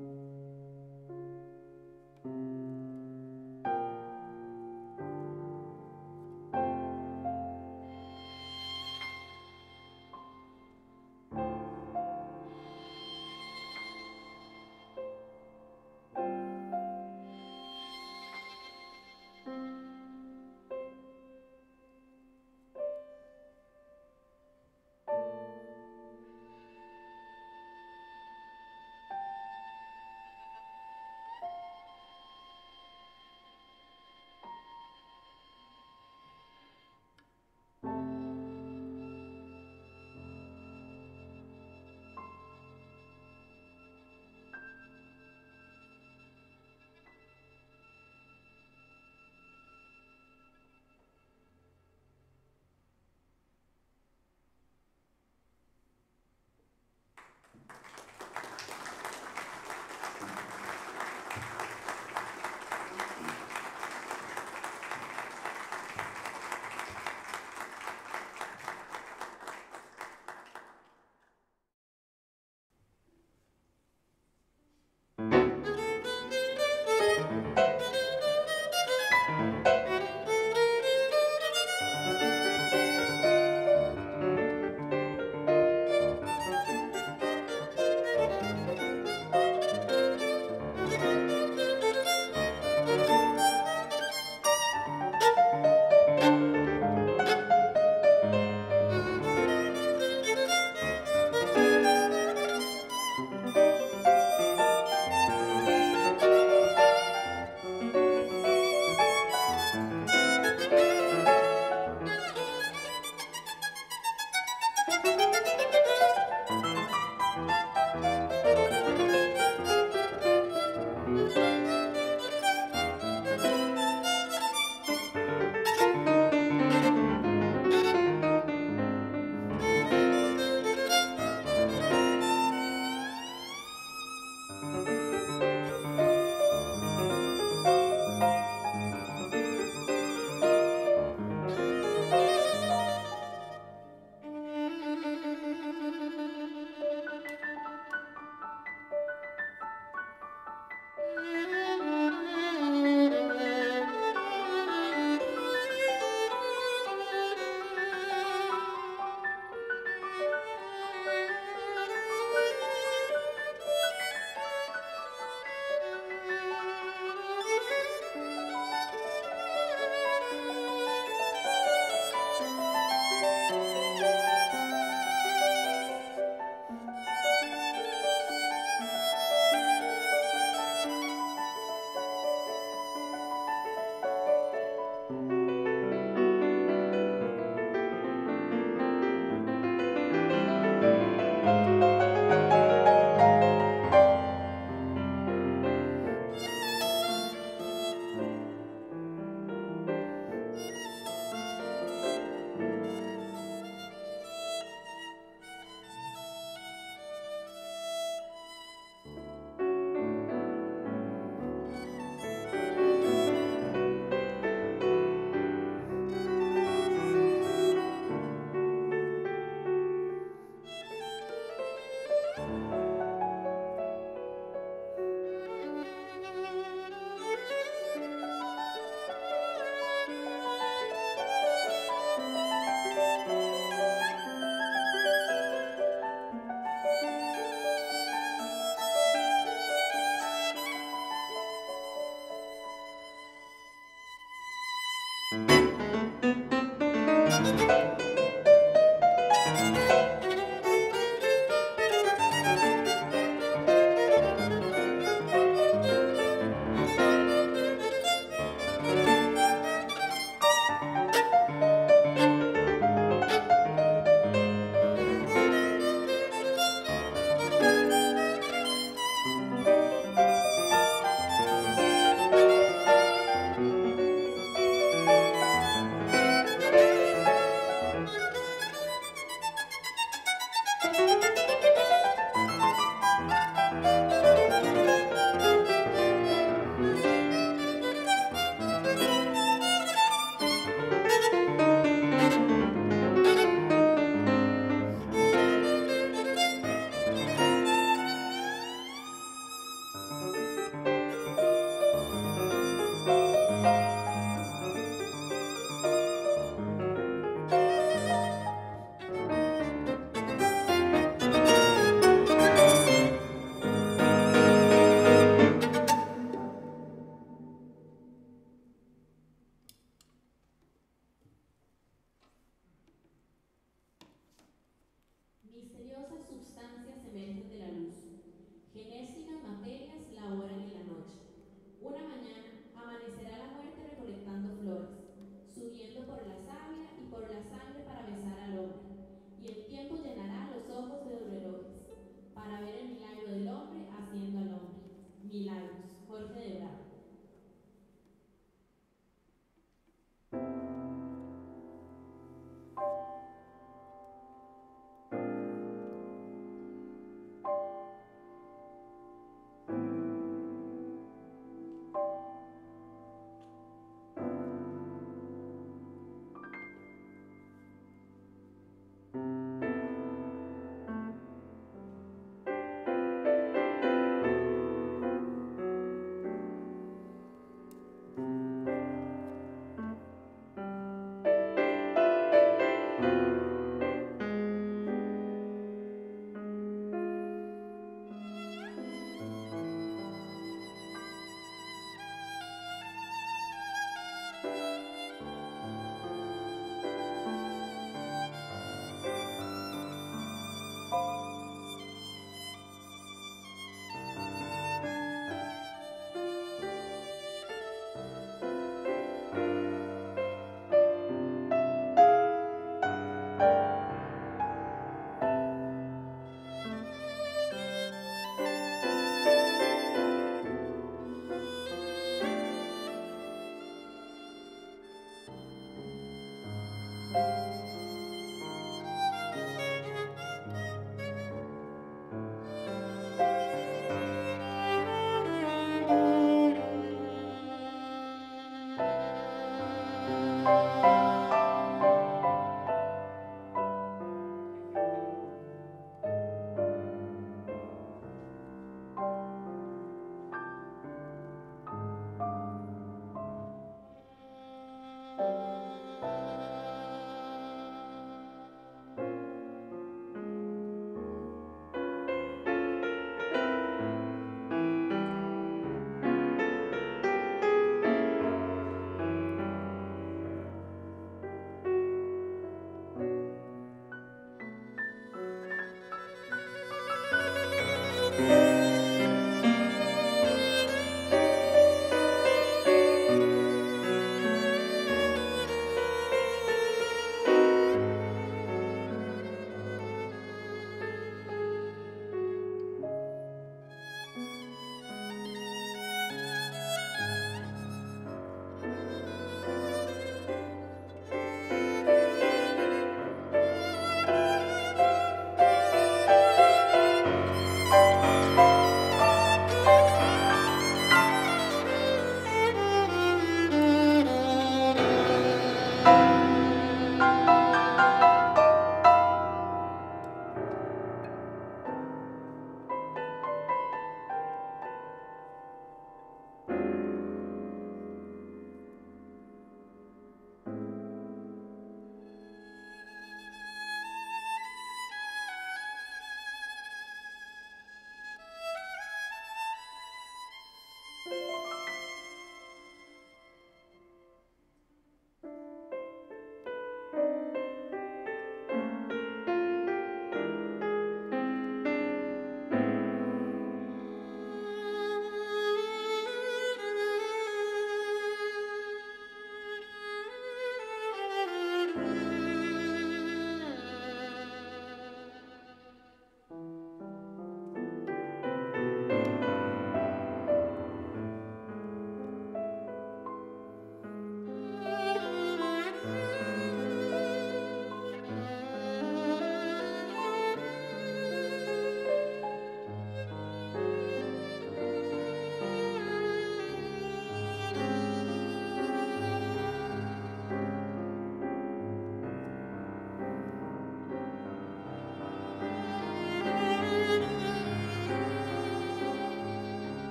Música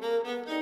Música